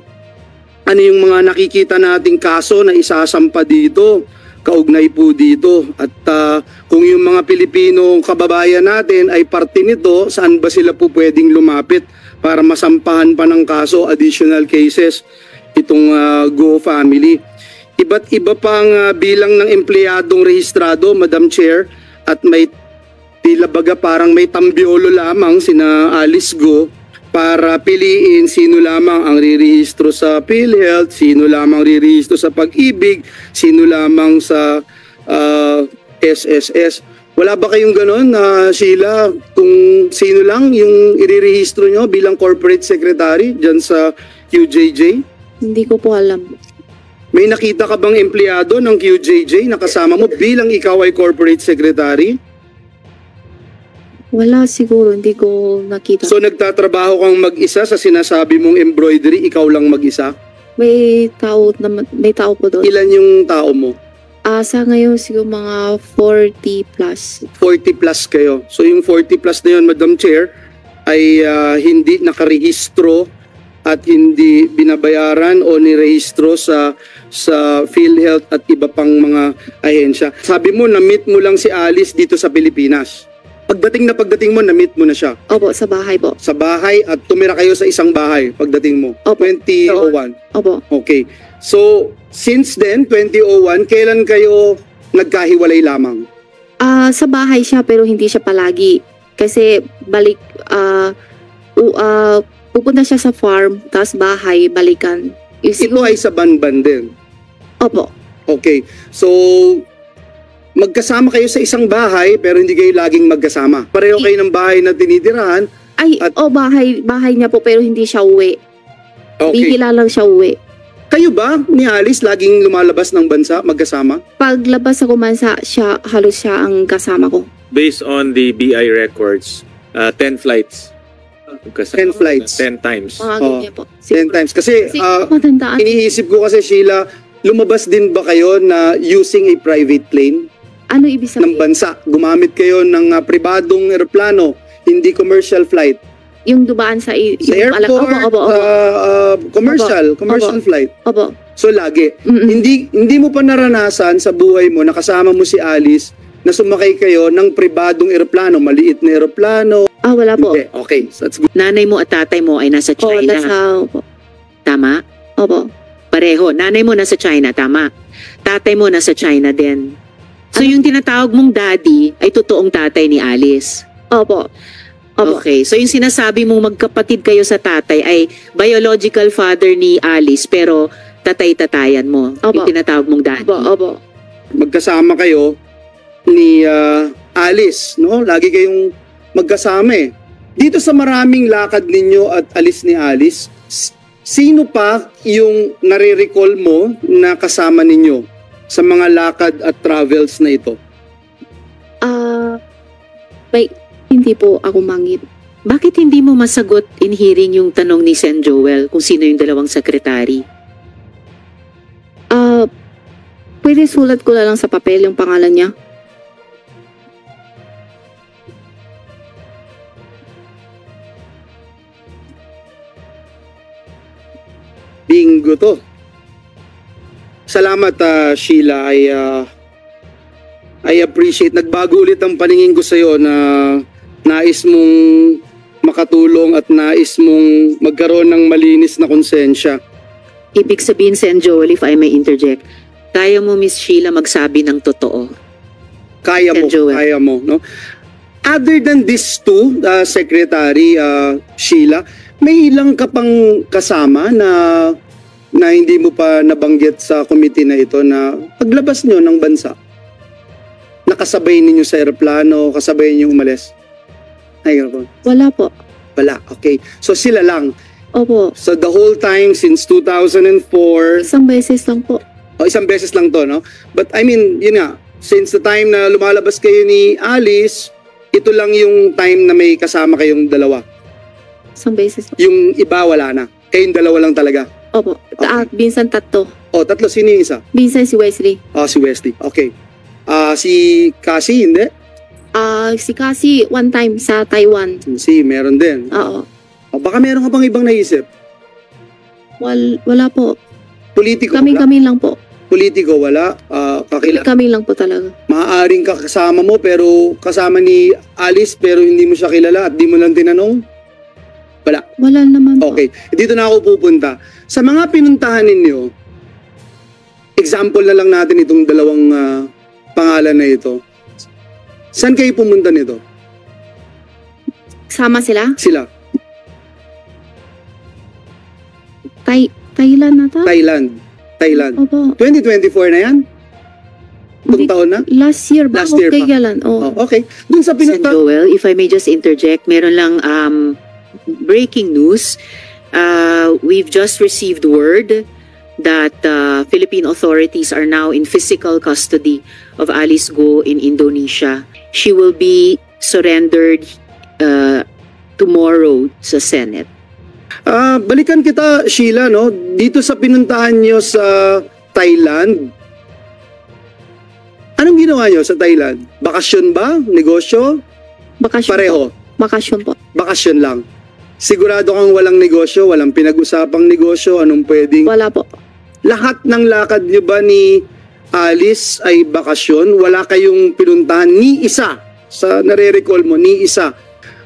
S1: ano yung mga nakikita nating kaso na isasampa dito, kaugnay po dito. At ah, kung yung mga Pilipino kababayan natin ay parte nito, saan ba sila po pwedeng lumapit para masampahan pa ng kaso, additional cases, itong ah, Go Family. Iba't iba pang ah, bilang ng empleyadong rehistrado, Madam Chair, at may tila baga parang may tambiolo lamang sina Alice Go para piliin sino lamang ang rirehistro sa PhilHealth, sino lamang rirehistro sa Pag-ibig, sino lamang sa ah, SSS. Wala ba kayong ganon na Sheila kung sino lang yung irirehistro nyo bilang corporate secretary dyan sa QJJ?
S3: Hindi ko po alam.
S1: May nakita ka bang empleyado ng QJJ na kasama mo bilang ikaw ay corporate secretary?
S3: Wala siguro, hindi ko nakita.
S1: So nagtatrabaho kang mag-isa sa sinasabi mong embroidery, ikaw lang mag-isa?
S3: may tao naman, may tao po doon.
S1: Ilan yung tao mo?
S3: Ah, sa ngayon siguro mga 40 plus.
S1: 40 plus kayo. So yung 40 plus na yun, Madam Chair, ay ah, hindi nakarehistro at hindi binabayaran o nirehistro sa sa PhilHealth at iba pang mga ahensya. Sabi mo, na-meet mo lang si Alice dito sa Pilipinas. Pagdating na pagdating mo, na-meet mo na siya
S3: Opo, sa bahay po.
S1: sa bahay at tumira kayo sa isang bahay pagdating mo.
S3: Opo.
S1: 2001.
S3: Opo.
S1: Okay. So, since then, 2001, kailan kayo nagkahiwalay lamang?
S3: Ah, sa bahay siya pero hindi siya palagi. Kasi balik ah u- ah, pupunta siya sa farm, tapos bahay, balikan. Yung
S1: Ito ay sa Banban din.
S3: Opo.
S1: Okay. So, magkasama kayo sa isang bahay pero hindi kayo laging magkasama. Pareho kayo ng bahay na tinitirahan.
S3: Ay,
S1: At-
S3: oh, bahay, bahay niya po pero hindi siya uwi.
S1: Okay.
S3: Bihila lang siya uwi.
S1: Kayo ba ni Alice laging lumalabas ng bansa magkasama?
S3: Paglabas ako man sa siya, halos siya ang kasama ko.
S5: Based on the BI records, uh, 10 flights.
S1: 10 flights.
S5: 10 times.
S3: Mga
S1: Oh,
S3: ganyan po.
S1: 10 times. Kasi
S3: Kasi
S1: ah,
S3: matandaan.
S1: iniisip ko kasi Sheila, lumabas din ba kayo na using a private plane?
S3: Ano ibig
S1: ng
S3: sabihin?
S1: bansa. Gumamit kayo ng ah, pribadong eroplano, hindi commercial flight.
S3: Yung dubaan sa, i-
S1: Sa
S3: yung
S1: airport,
S3: Opo, opo, opo.
S1: sa, ah, commercial, commercial flight.
S3: opo.
S1: So lagi.
S3: Mm-mm.
S1: Hindi hindi mo pa naranasan sa buhay mo na kasama mo si Alice na sumakay kayo ng pribadong eroplano, maliit na eroplano.
S3: Ah, wala po.
S1: Hindi. Okay, so that's good.
S2: Nanay mo at tatay mo ay nasa
S3: Opo,
S2: China.
S3: nasa, opo.
S2: Tama?
S3: Opo.
S2: Pareho. Nanay mo nasa China, tama. Tatay mo nasa China din. So yung tinatawag mong daddy ay totoong tatay ni Alice.
S3: Opo. Opo.
S2: Okay. So yung sinasabi mong magkapatid kayo sa tatay ay biological father ni Alice pero tatay-tatayan mo.
S3: Opo.
S2: Yung tinatawag mong daddy.
S3: Opo, opo.
S1: Magkasama kayo ni ah, Alice, no? Lagi kayong magkasama eh. Dito sa maraming lakad ninyo at alis ni Alice, s- sino pa yung nare-recall mo na kasama ninyo sa mga lakad at travels na ito?
S3: Ah, may, hindi po ako mangit.
S2: Bakit hindi mo masagot in hearing yung tanong ni Sen Joel kung sino yung dalawang sekretary?
S3: Ah, pwede sulat ko na lang sa papel yung pangalan niya.
S1: Bingo to. Salamat ah, Sheila. I, ah, I appreciate. Nagbago ulit ang paningin ko sa'yo na nais mong makatulong at nais mong magkaroon ng malinis na konsensya.
S2: Ibig sabihin, Sen Joel, if I may interject, kaya mo, Miss Sheila, magsabi ng totoo.
S1: Kaya mo,
S2: Sir Joel.
S1: kaya mo, no? Other than these two, uh, Secretary uh, Sheila, may ilang ka pang kasama na na hindi mo pa nabanggit sa committee na ito na paglabas nyo ng bansa. Nakasabay ninyo sa aeroplano, kasabay ninyo umalis. Ay, Ron.
S3: Wala po.
S1: Wala, okay. So sila lang.
S3: Opo.
S1: So the whole time since 2004,
S3: Isang beses lang po.
S1: o isang beses lang to, no? But I mean, yun nga, since the time na lumalabas kayo ni Alice, ito lang yung time na may kasama kayong dalawa.
S3: Isang beses po.
S1: Yung iba wala na. Kayong dalawa lang talaga.
S3: Opo. At minsan tatlo.
S1: O, tatlo, sino yung isa?
S3: Minsan si Wesley.
S1: Ah, si Wesley. Okay. Ah, si Cassie, hindi?
S3: Ah, si Cassie one time sa Taiwan.
S1: Si, meron din.
S3: Oo.
S1: O, baka meron ka pang ibang naisip.
S3: Wal, wala po.
S1: Politiko, wala.
S3: Kami-kami lang po.
S1: Politiko, wala. Ah, kakila.
S3: Kami lang po talaga.
S1: Maaaring kasama mo pero kasama ni Alice pero hindi mo siya kilala at di mo lang tinanong.
S3: Wala naman po.
S1: Okay, dito na ako pupunta. Sa mga pinuntahan ninyo, example na lang natin itong dalawang ah, pangalan na ito. Saan kayo pumunta nito?
S3: Sama sila?
S1: Sila?
S3: Thai, Thailand na ta?
S1: Thailand. Thailand.
S3: Opo.
S1: 2024 na yan? Itong
S3: Hindi-
S1: taon na?
S3: Last year ba?
S1: Last year
S3: okay,
S1: pa.
S3: Yalan. Oo.
S1: Oh, okay. Dun sa
S2: Sen.
S1: pinunta...
S2: Joel, if I may just interject, meron lang um, breaking news. Uh, we've just received word that uh, Philippine authorities are now in physical custody of Alice Go in Indonesia. She will be surrendered uh, tomorrow sa Senate.
S1: Ah, balikan kita, Sheila, no? Dito sa pinuntahan nyo sa Thailand, anong ginawa nyo sa Thailand? Bakasyon ba? Negosyo?
S3: Bakasyon
S1: Pareho.
S3: po. Bakasyon po.
S1: Bakasyon lang. Sigurado kang walang negosyo, walang pinag-usapang negosyo, anong pwedeng...
S3: Wala po.
S1: Lahat ng lakad nyo ba ni Alice ay bakasyon? Wala kayong pinuntahan ni isa? Sa nare-recall mo, ni isa?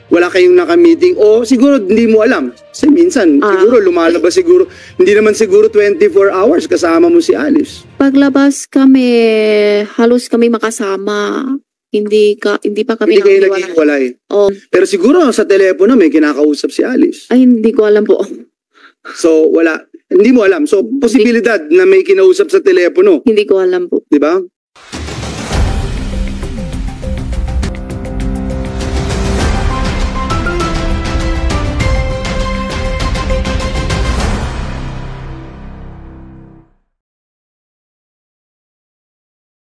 S1: Wala kayong naka-meeting? O siguro hindi mo alam. Kasi minsan,
S3: Ah.
S1: siguro lumalabas siguro, hindi naman siguro 24 hours kasama mo si Alice.
S3: Paglabas kami, halos kami makasama. Hindi ka hindi pa kami
S1: hindi kayo naghiwalay.
S3: Oh,
S1: Pero siguro sa telepono may kinakausap si Alice.
S3: ay hindi ko alam po.
S1: So wala, hindi mo alam. So posibilidad na may kinausap sa telepono,
S3: Hindi ko alam po.
S1: di ba?